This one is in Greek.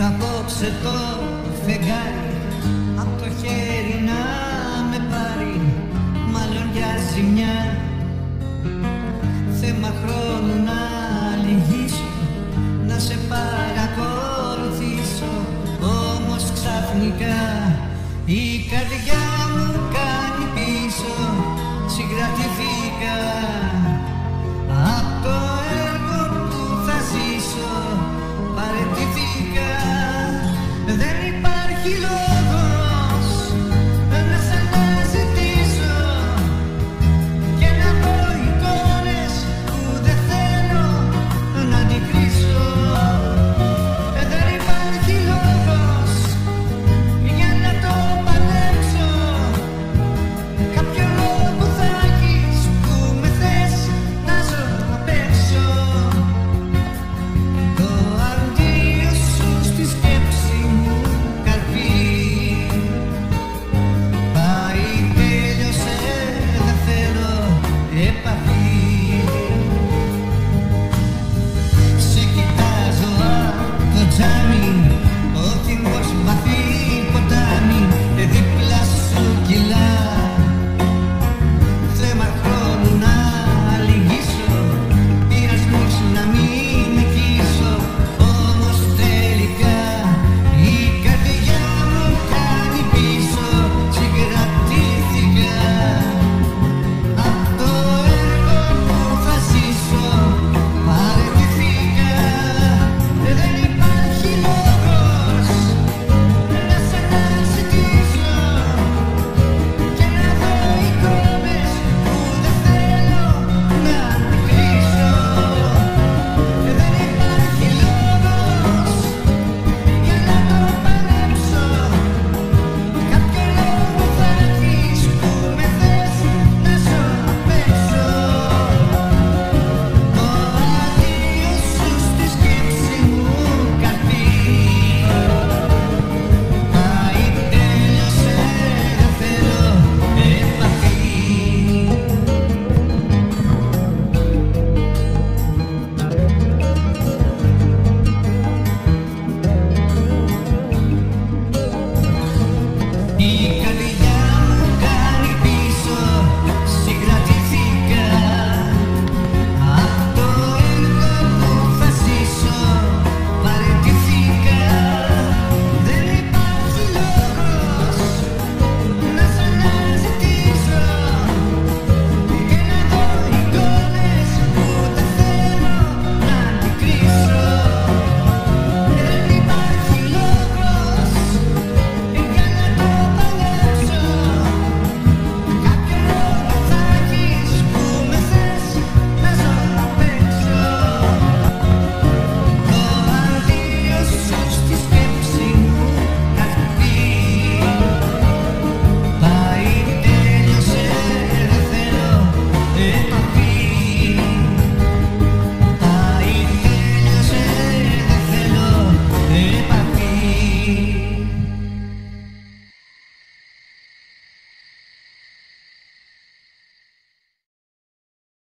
Θα απόψε το φεγγάρι από το χέρι να με πάρει Μάλλον για ζημιά. Θέμα χρόνου να λυγίσω Να σε παρακολουθήσω Όμως ξαφνικά η καρδιά